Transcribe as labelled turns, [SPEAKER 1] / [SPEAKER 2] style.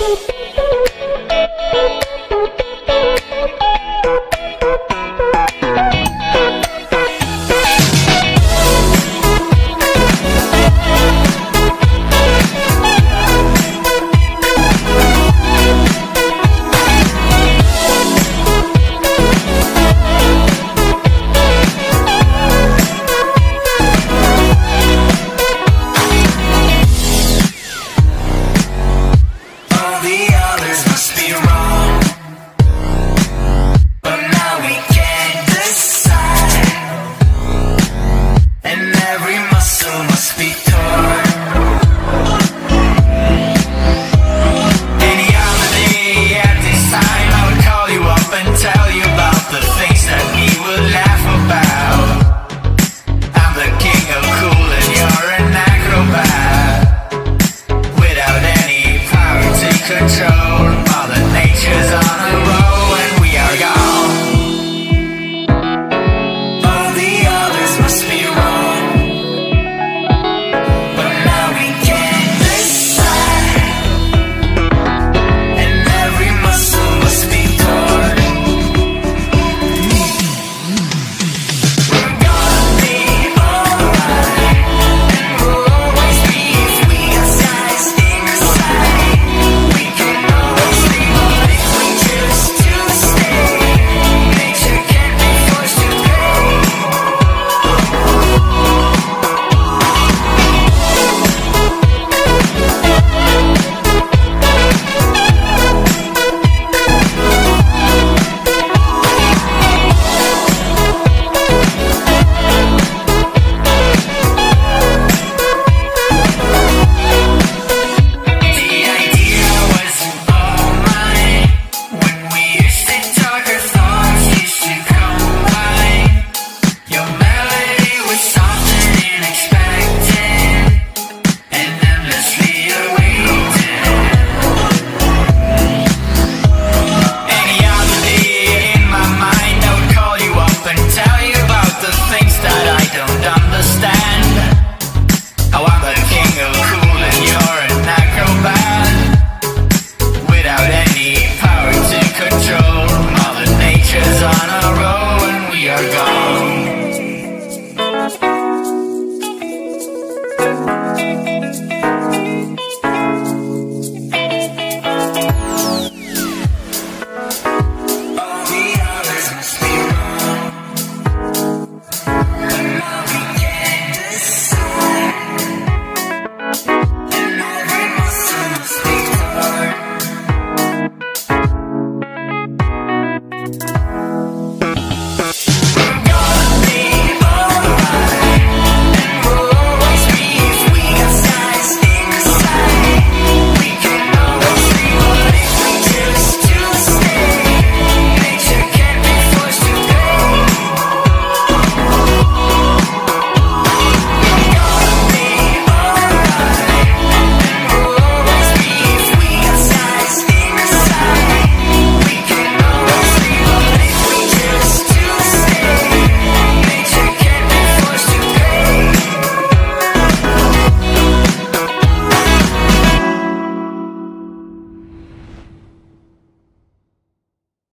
[SPEAKER 1] Boop.